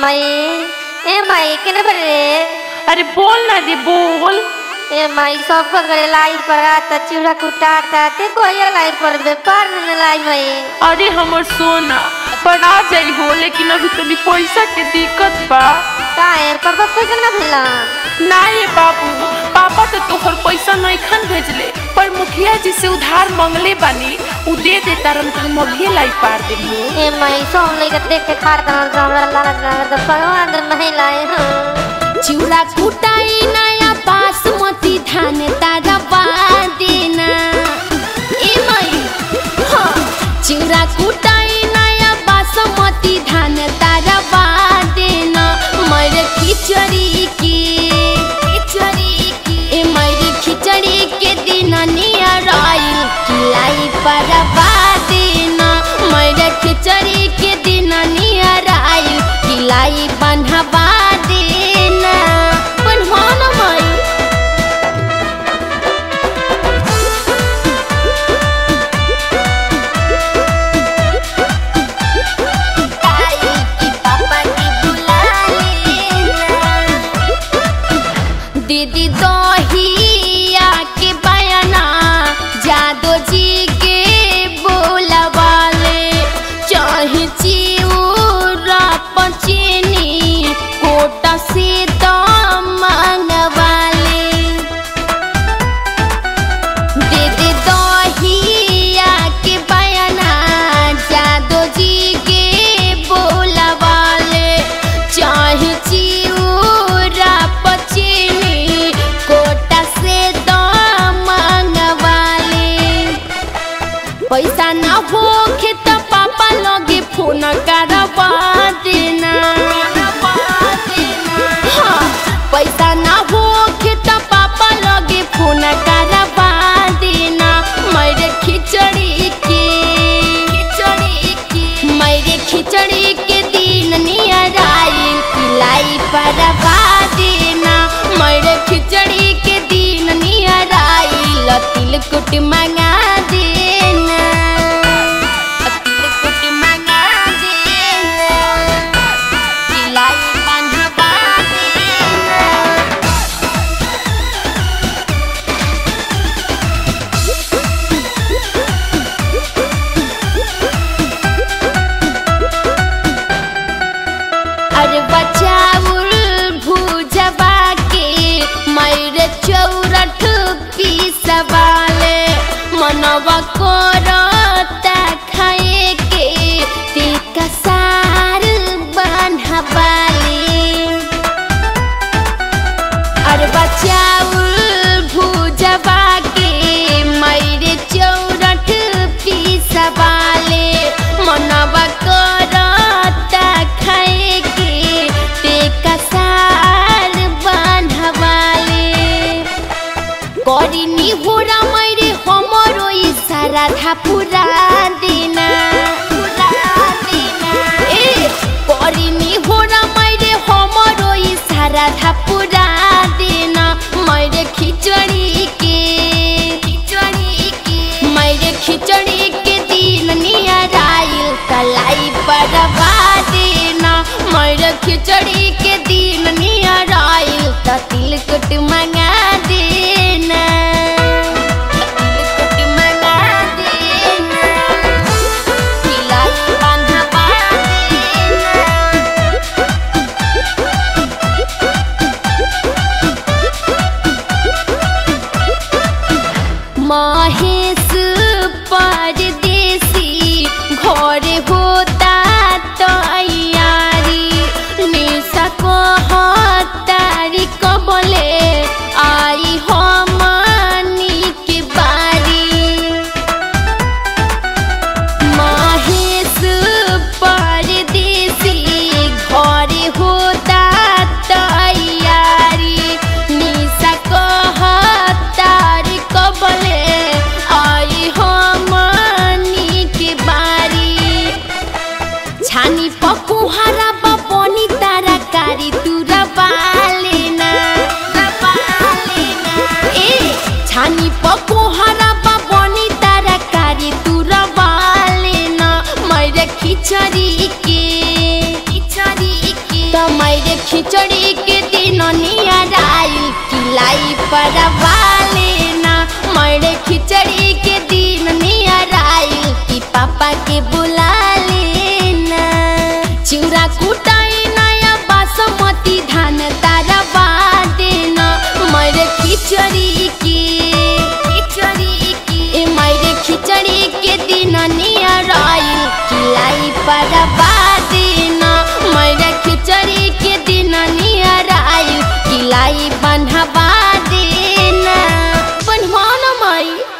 माई ए माई केने पर रे अरे बोल ना दी बोल। ए माई सब कुछ करे लाइट पर आता चिड़ा कुटाता ते कोई लाइट पर बे पार न लाई माई। अरे हमर सोना आ जाई हो लेकिन अभी तनी पैसा के दिक्कत बा। काहे पापा पैसा ना भेला ना ये बाबू पापा तो तोहर पैसा नहीं खन भेजले। मुखिया जी उधार मंगले बानी उ दे दे तारन त हम अभी लाई पार देबो ए मई सो हम लेके देख के खार तना तो हमरा लालच लागत तो भगवान नहीं लाए हाँ चिउरा कुटाई नया बासमती धान होखे त पापा लगे फ़ोन करवा करिनी होरा मैरे हमरो इशारा था पूरा देना। ए, करिनी होरा मैरे हमरो इशारा था पूरा देना। मैरे खिचड़ी के खिचड़ी के। मैरे खिचड़ी के दिन नियर आइल कलाई परवा देना। मैरे खिचड़ी के दिन नियर आइल त तिलकुट मंगा खिचड़ी के। खिचड़ी के। तमैरे खिचड़ी के दिन नियर आई किलाई परवा।